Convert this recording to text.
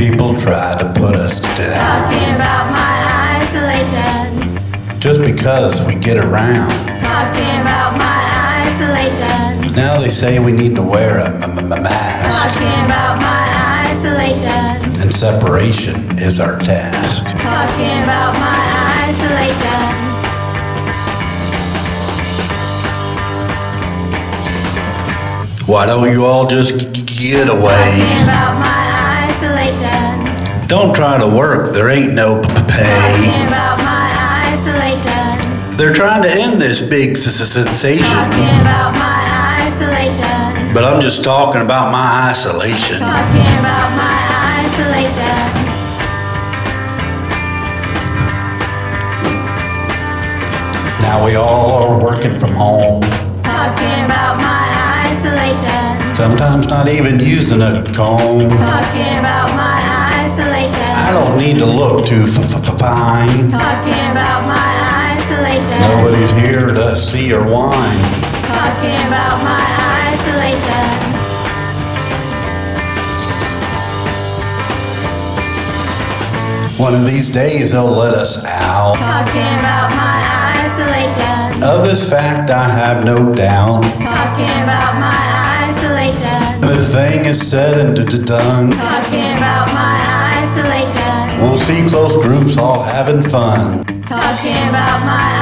people try to put us Talking down about my isolation. just because we get around. Talking about my isolation. Now they say we need to wear a mask, Talking about my isolation. and separation is our task. Talking about my isolation. Why don't you all just get Talking away? About my isolation. Don't try to work, there ain't no p- p- Talking pay. about my isolation. They're trying to end this big s- s- sensation, Talking about my isolation. but I'm just talking about my isolation. Talking about my isolation. Now we all are working from home, Talking about my isolation. Sometimes not even using a comb. Talking about my isolation. I don't need to look too fine. Talking about my isolation. Nobody's here to see or whine. Talking about my isolation. One of these days they'll let us out. Talking about my isolation. Of this fact I have no doubt. Talking about my thing is said and d- d- done. Talking about my isolation. We'll see close groups all having fun. Talking about my